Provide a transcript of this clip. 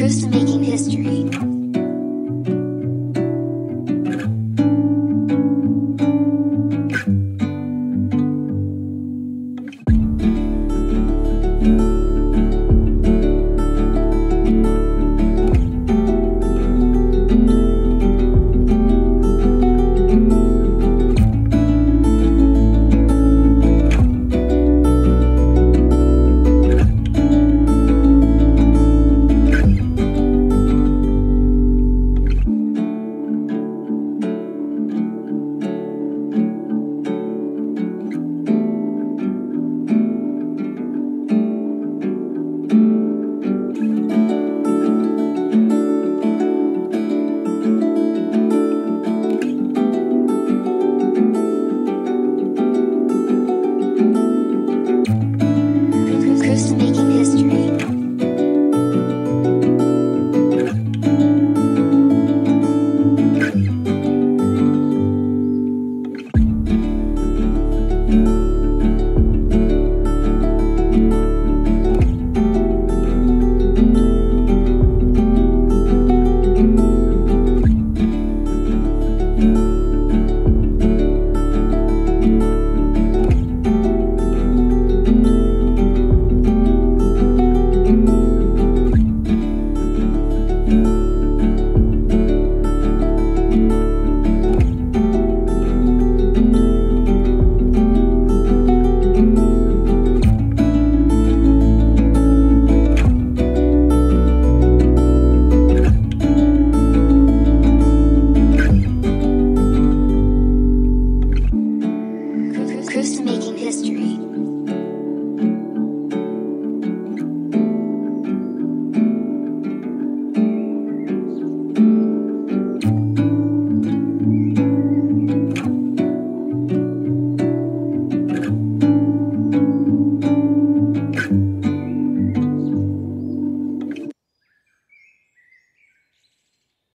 Chris making history. Bruce making history.